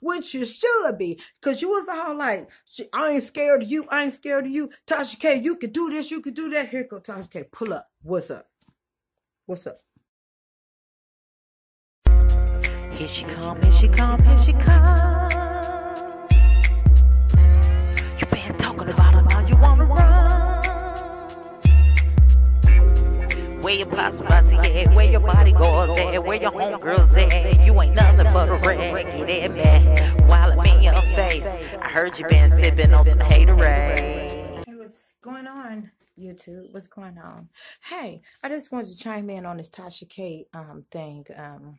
which you should be, because you was all like, I ain't scared of you, I ain't scared of you. Tasha K, you could do this, you could do that. Here go Tasha K, pull up. What's up? What's up? Here she come, here she come, here she come. Heard you been sipping on some haterade. Hey, what's going on, YouTube? What's going on? Hey, I just wanted to chime in on this Tasha K um thing. Um,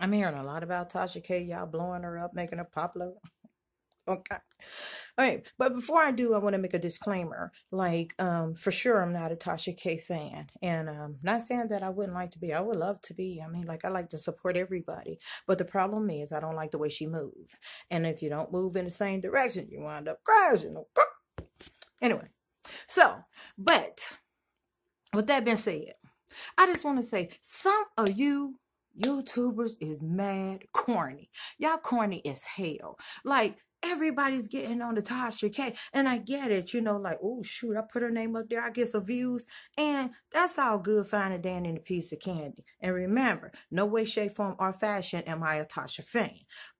I'm hearing a lot about Tasha K. Y'all blowing her up, making her popular. Okay. All right. But before I do, I want to make a disclaimer. Like, um, for sure I'm not a Tasha K fan. And um not saying that I wouldn't like to be. I would love to be. I mean, like I like to support everybody. But the problem is I don't like the way she moves. And if you don't move in the same direction, you wind up crashing. Anyway. So, but with that being said, I just want to say some of you YouTubers is mad corny. Y'all corny as hell. Like everybody's getting on the Tasha K. And I get it, you know, like, oh shoot, I put her name up there, I get some views. And that's all good, fine, and dandy in a piece of candy. And remember, no way, shape, form, or fashion am I a Tasha fan.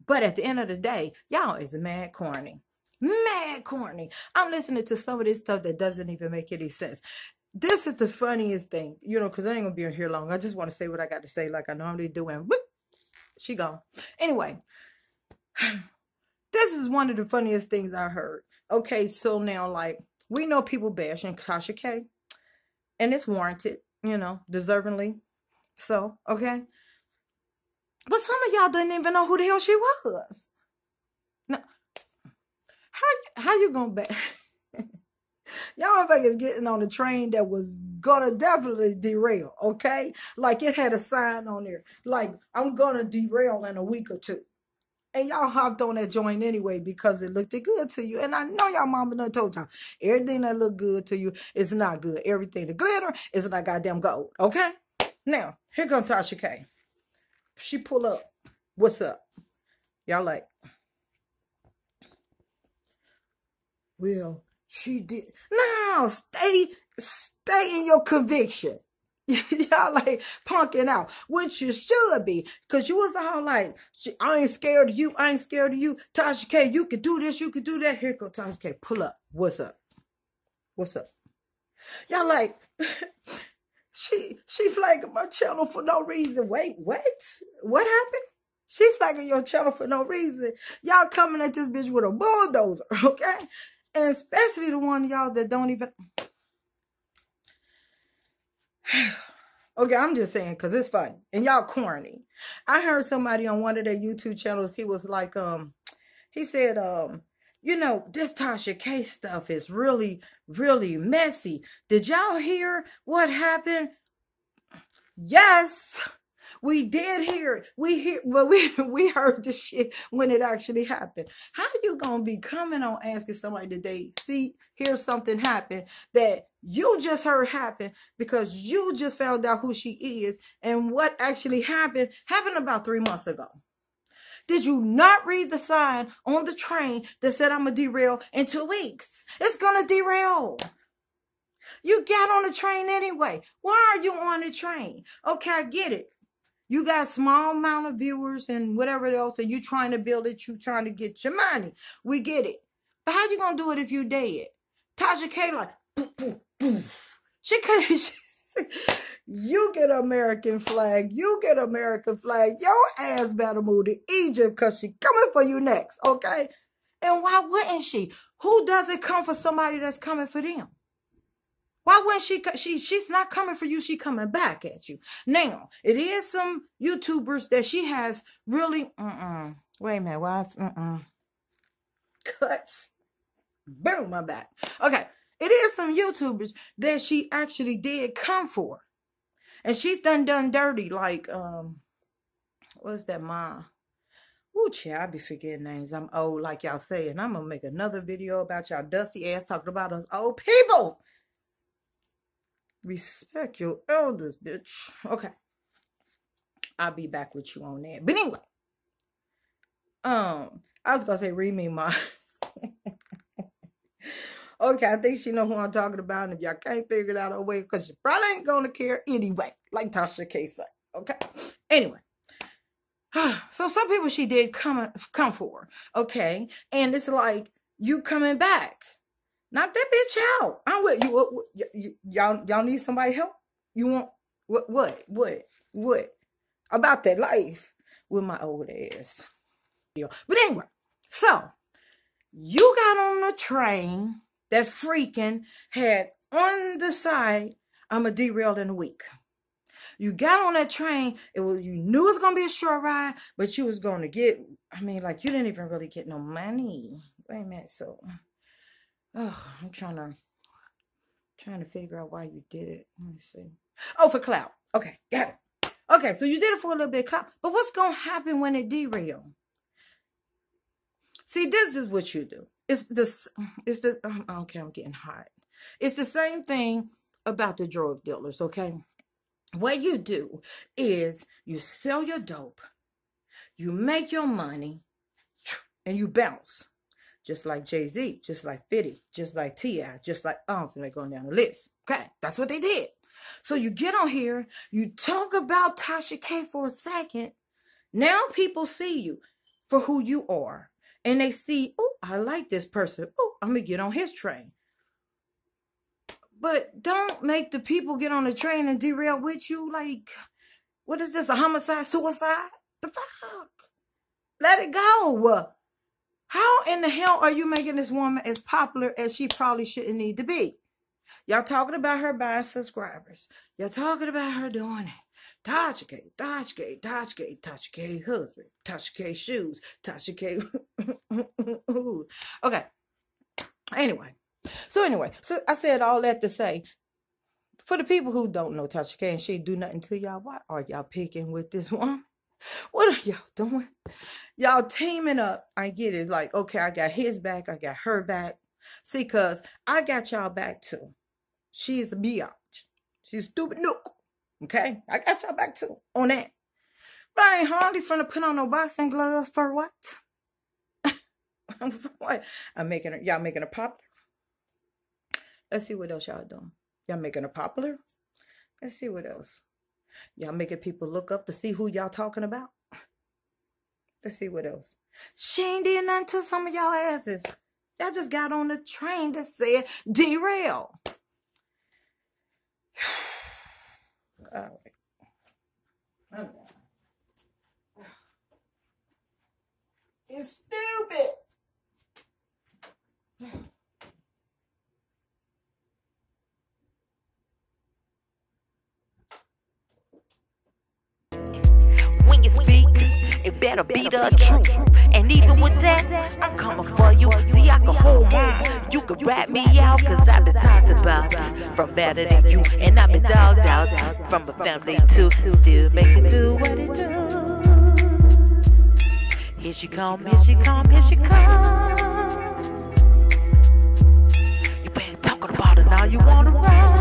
But at the end of the day, y'all is mad corny. Mad corny. I'm listening to some of this stuff that doesn't even make any sense this is the funniest thing, you know, because I ain't gonna be in here long. I just want to say what I got to say, like I normally do. And whoop, she gone. Anyway, this is one of the funniest things I heard. Okay, so now like we know people bashing Tasha K, and it's warranted, you know, deservingly. So okay, but some of y'all didn't even know who the hell she was. Now, how how you gonna bash? Y'all motherfuckers getting on the train that was gonna definitely derail, okay? Like it had a sign on there, like I'm gonna derail in a week or two. And y'all hopped on that joint anyway because it looked good to you. And I know y'all mama done told y'all everything that look good to you is not good. Everything that glitter is not goddamn gold. Okay? Now, here comes Tasha K. She pull up. What's up? Y'all like, well, she did. Now, stay, stay in your conviction. Y'all like punking out, which you should be, cause you was all like, I ain't scared of you, I ain't scared of you. Tasha K, you could do this, you could do that. Here go Tasha K, pull up. What's up? What's up? Y'all like, she she flagging my channel for no reason. Wait, what? What happened? She flagging your channel for no reason. Y'all coming at this bitch with a bulldozer, okay? And especially the one y'all that don't even. okay, I'm just saying because it's funny and y'all corny. I heard somebody on one of their YouTube channels. He was like, um, he said, um, you know, this Tasha K stuff is really, really messy. Did y'all hear what happened? Yes. We did hear. We hear well, we we heard the shit when it actually happened. How you gonna be coming on asking somebody they see here's something happen that you just heard happen because you just found out who she is and what actually happened happened about three months ago. Did you not read the sign on the train that said I'm gonna derail in two weeks? It's gonna derail. You got on the train anyway. Why are you on the train? Okay, I get it. You got small amount of viewers and whatever else, and you trying to build it, you trying to get your money. We get it. But how you gonna do it if you dead? Tasha K like poof, poof, poof. She could you get American flag, you get American flag, your ass better move to Egypt because she coming for you next, okay? And why wouldn't she? Who doesn't come for somebody that's coming for them? Why wouldn't she? She she's not coming for you. She coming back at you. Now it is some YouTubers that she has really. Uh-uh. Wait a minute. Why? Uh-uh. Cuts. Boom. My back. Okay. It is some YouTubers that she actually did come for, and she's done done dirty. Like um, what's that, ma? Ooh, child, I be forgetting names. I'm old, like y'all say, and I'm gonna make another video about y'all dusty ass talking about us old people. Respect your elders, bitch. Okay. I'll be back with you on that. But anyway, Um, I was gonna say read me my. okay, I think she know who I'm talking about. And if y'all can't figure it out, oh wait, because you probably ain't gonna care anyway. Like Tasha K said. Okay. Anyway. So some people she did come come for. Okay. And it's like you coming back. Knock that bitch out. I'm with you. What, what, y- y- y'all y'all need somebody help? You want what what what what about that life with my old ass. But anyway, so you got on the train that freaking had on the side, I'm a derailed in a week. You got on that train, it was you knew it was gonna be a short ride, but you was gonna get, I mean, like you didn't even really get no money. Wait a minute, so oh, I'm trying to trying to figure out why you did it. Let me see. Oh, for clout. Okay, got it. Okay, so you did it for a little bit of clout, but what's gonna happen when it derail? See, this is what you do. It's this. It's the. um, Okay, I'm getting hot. It's the same thing about the drug dealers. Okay, what you do is you sell your dope, you make your money, and you bounce. Just like Jay Z, just like 50, just like T.I., just like, oh, I'm finna going down the list. Okay, that's what they did. So you get on here, you talk about Tasha K for a second. Now people see you for who you are. And they see, oh, I like this person. Oh, I'm gonna get on his train. But don't make the people get on the train and derail with you. Like, what is this? A homicide, suicide? The fuck? Let it go. How in the hell are you making this woman as popular as she probably shouldn't need to be? Y'all talking about her buying subscribers. Y'all talking about her doing it. Tasha K, Tasha K, Tasha K, Tasha K husband, Tasha K shoes, Tasha K. okay. Anyway, so anyway, so I said all that to say, for the people who don't know Tasha K and she do nothing to y'all, why are y'all picking with this woman? What are y'all doing? Y'all teaming up. I get it. Like, okay, I got his back, I got her back. See, cause I got y'all back too. She's a biatch. She's a stupid nook. Okay? I got y'all back too on that. But I ain't hardly finna put on no boxing gloves for what? for what? I'm making her, y'all making her popular. Let's see what else y'all doing. Y'all making her popular? Let's see what else. Y'all making people look up to see who y'all talking about? Let's see what else. She ain't did nothing to some of y'all asses. Y'all just got on the train that said derail. All right. Okay. It's stupid. better be the truth. And even with that, I'm coming for you. See, I can hold on. You can rat me out, cause I've been talked about from better than you. And I've been dogged out from a family too. Still make it do what it do. Here she come, here she come, here she come. You been talking about it now, you wanna ride.